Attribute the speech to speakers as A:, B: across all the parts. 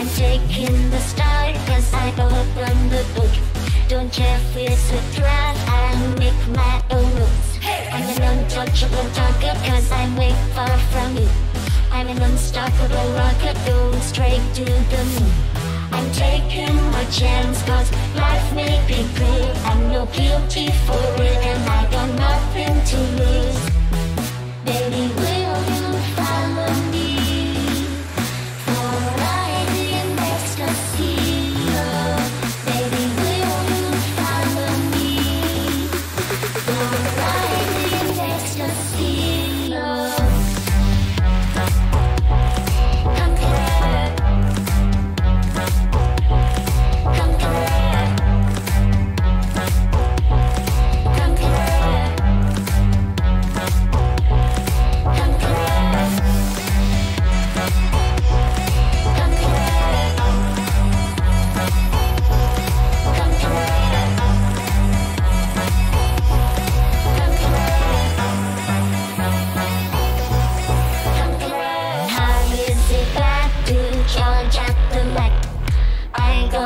A: I'm taking the start Cause I open the book. Don't care if it's a draft I make my own rules. I'm an untouchable target Cause I'm way far from you. I'm an unstoppable rocket Going straight to the moon. I'm taking my chance Cause life may be cruel. I'm no guilty for it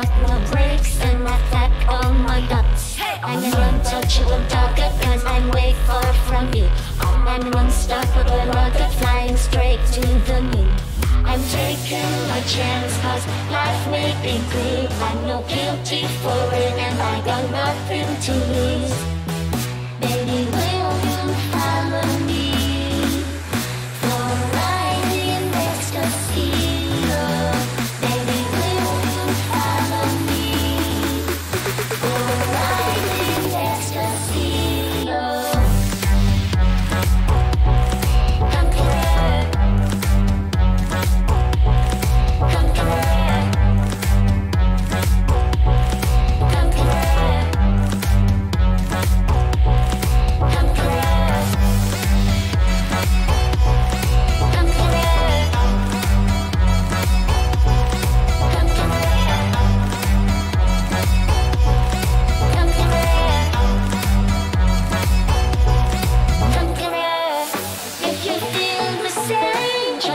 A: got no brakes and I pack all my guts. I'm an untouchable target cause I'm way far from you. I'm an unstoppable rocket flying straight to the moon. I'm taking my chance cause life may be good. I'm no guilty for it and I got nothing to lose.